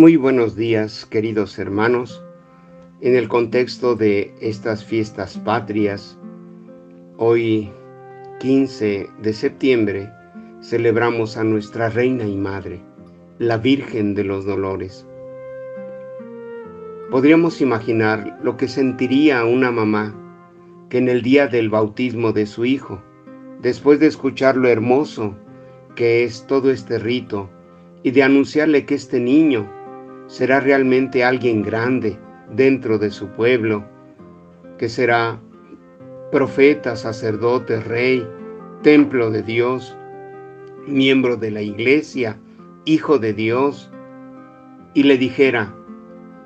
Muy buenos días, queridos hermanos. En el contexto de estas fiestas patrias, hoy 15 de septiembre celebramos a nuestra Reina y Madre, la Virgen de los Dolores. Podríamos imaginar lo que sentiría una mamá que en el día del bautismo de su hijo, después de escuchar lo hermoso que es todo este rito y de anunciarle que este niño será realmente alguien grande dentro de su pueblo, que será profeta, sacerdote, rey, templo de Dios, miembro de la iglesia, hijo de Dios, y le dijera,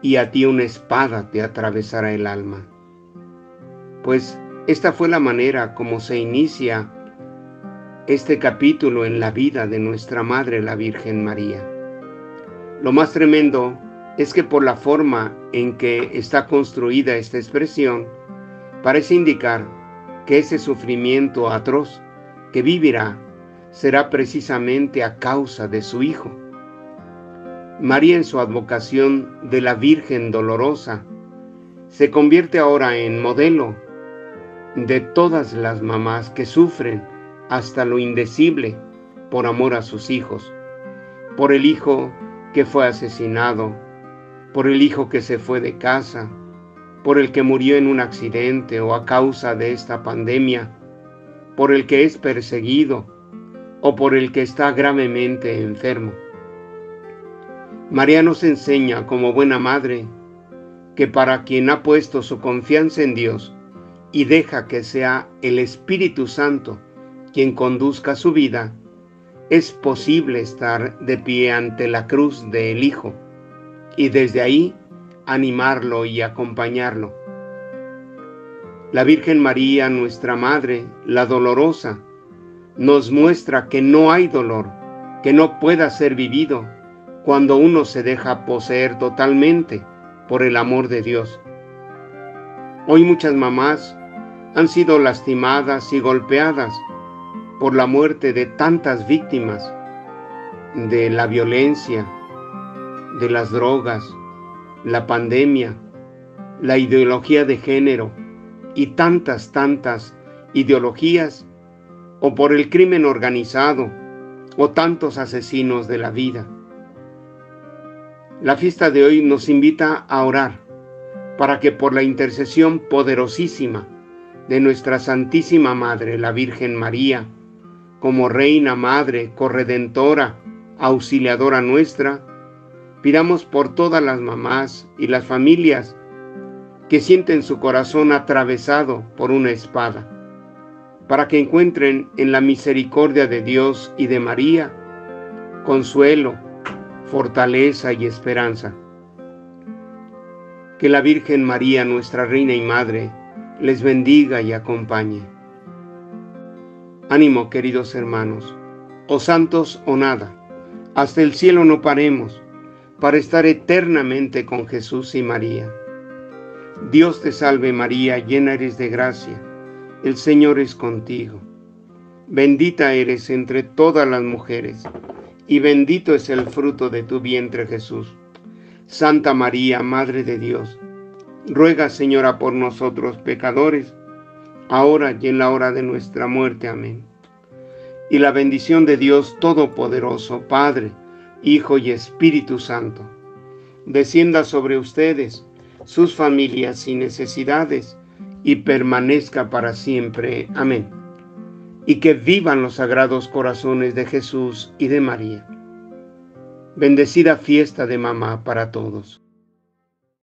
y a ti una espada te atravesará el alma. Pues esta fue la manera como se inicia este capítulo en la vida de nuestra Madre la Virgen María. Lo más tremendo es que por la forma en que está construida esta expresión, parece indicar que ese sufrimiento atroz que vivirá será precisamente a causa de su Hijo. María en su advocación de la Virgen dolorosa se convierte ahora en modelo de todas las mamás que sufren hasta lo indecible por amor a sus hijos, por el hijo que fue asesinado, por el hijo que se fue de casa, por el que murió en un accidente o a causa de esta pandemia, por el que es perseguido o por el que está gravemente enfermo. María nos enseña como buena madre que para quien ha puesto su confianza en Dios y deja que sea el Espíritu Santo quien conduzca su vida, es posible estar de pie ante la cruz del Hijo y desde ahí animarlo y acompañarlo. La Virgen María, nuestra Madre, la dolorosa, nos muestra que no hay dolor que no pueda ser vivido cuando uno se deja poseer totalmente por el amor de Dios. Hoy muchas mamás han sido lastimadas y golpeadas por la muerte de tantas víctimas de la violencia, de las drogas, la pandemia, la ideología de género y tantas, tantas ideologías, o por el crimen organizado, o tantos asesinos de la vida. La fiesta de hoy nos invita a orar para que por la intercesión poderosísima de nuestra Santísima Madre, la Virgen María, como Reina Madre, corredentora, auxiliadora nuestra, pidamos por todas las mamás y las familias que sienten su corazón atravesado por una espada, para que encuentren en la misericordia de Dios y de María consuelo, fortaleza y esperanza. Que la Virgen María, nuestra Reina y Madre, les bendiga y acompañe. Ánimo, queridos hermanos, o santos o nada, hasta el cielo no paremos, para estar eternamente con Jesús y María. Dios te salve María, llena eres de gracia, el Señor es contigo. Bendita eres entre todas las mujeres, y bendito es el fruto de tu vientre Jesús. Santa María, Madre de Dios, ruega Señora por nosotros pecadores, ahora y en la hora de nuestra muerte. Amén. Y la bendición de Dios Todopoderoso, Padre, Hijo y Espíritu Santo, descienda sobre ustedes, sus familias y necesidades, y permanezca para siempre. Amén. Y que vivan los sagrados corazones de Jesús y de María. Bendecida fiesta de mamá para todos.